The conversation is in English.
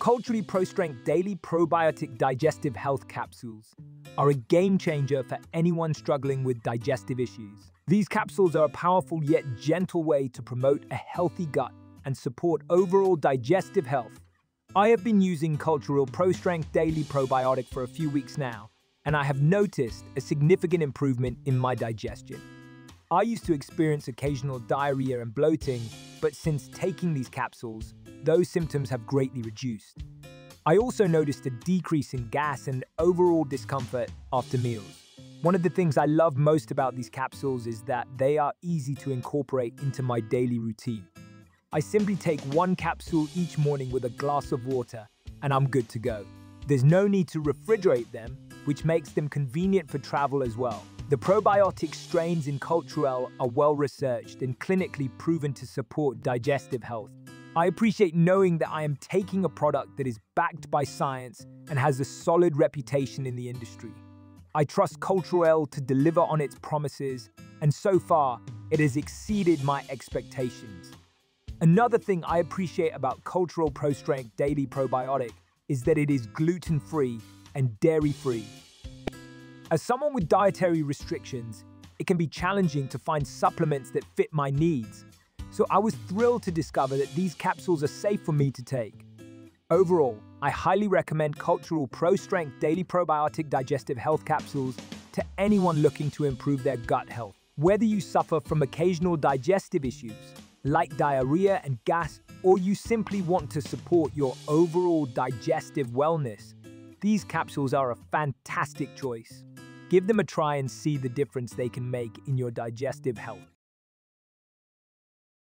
Culturelle Pro Strength Daily Probiotic Digestive Health Capsules are a game changer for anyone struggling with digestive issues. These capsules are a powerful yet gentle way to promote a healthy gut and support overall digestive health. I have been using Culturelle Pro Strength Daily Probiotic for a few weeks now, and I have noticed a significant improvement in my digestion. I used to experience occasional diarrhea and bloating, but since taking these capsules, those symptoms have greatly reduced. I also noticed a decrease in gas and overall discomfort after meals. One of the things I love most about these capsules is that they are easy to incorporate into my daily routine. I simply take one capsule each morning with a glass of water, and I'm good to go. There's no need to refrigerate them, which makes them convenient for travel as well. The probiotic strains in Culturelle are well researched and clinically proven to support digestive health. I appreciate knowing that I am taking a product that is backed by science and has a solid reputation in the industry. I trust Culturelle to deliver on its promises, and so far, it has exceeded my expectations. Another thing I appreciate about Culturelle Pro Strength Daily Probiotic is that it is gluten-free and dairy-free. As someone with dietary restrictions, it can be challenging to find supplements that fit my needs, so I was thrilled to discover that these capsules are safe for me to take. Overall, I highly recommend Culturelle Pro Strength Daily Probiotic Digestive Health Capsules to anyone looking to improve their gut health. Whether you suffer from occasional digestive issues, like diarrhea and gas, or you simply want to support your overall digestive wellness, these capsules are a fantastic choice. Give them a try and see the difference they can make in your digestive health.